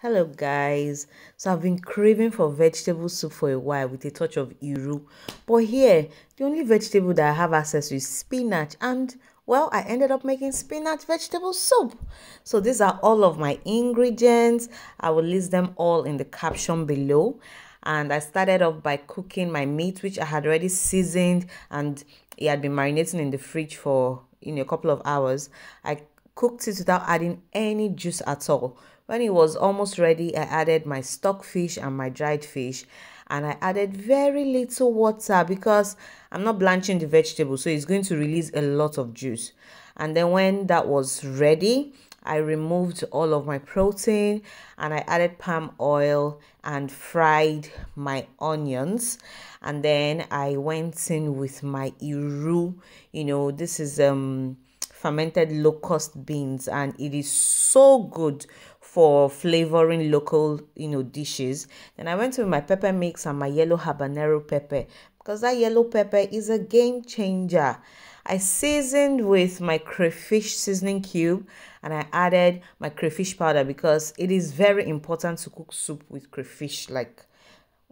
Hello guys, so I've been craving for vegetable soup for a while with a touch of iru, but here the only vegetable that I have access to is spinach. And well I ended up making spinach vegetable soup. So these are all of my ingredients, I will list them all in the caption below. And I started off by cooking my meat which I had already seasoned and it had been marinating in the fridge for in a couple of hours. I cooked it without adding any juice at all when it was almost ready, I added my stock fish and my dried fish and I added very little water because I'm not blanching the vegetable so it's going to release a lot of juice. And then when that was ready, I removed all of my protein and I added palm oil and fried my onions and then I went in with my iru you know this is um fermented locust beans and it is so good for flavoring local you know dishes. Then i went with my pepper mix and my yellow habanero pepper because that yellow pepper is a game changer. I seasoned with my crayfish seasoning cube and i added my crayfish powder because it is very important to cook soup with crayfish. Like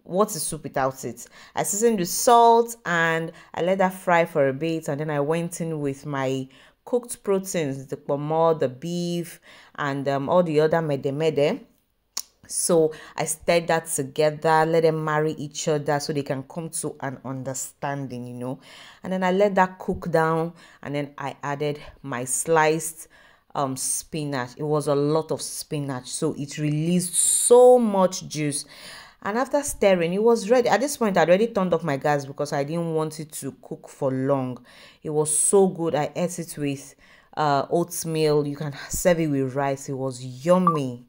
what is soup without it? I seasoned with salt and i let that fry for a bit and then i went in with my cooked proteins, the pomo, the beef, and um, all the other mede mede. So I stirred that together, let them marry each other so they can come to an understanding, you know. And then I let that cook down, and then I added my sliced um spinach. It was a lot of spinach, so it released so much juice and after stirring it was ready. At this point i'd already turned off my gas because i didn't want it to cook for long. It was so good. I ate it with uh, oatmeal. You can serve it with rice. It was yummy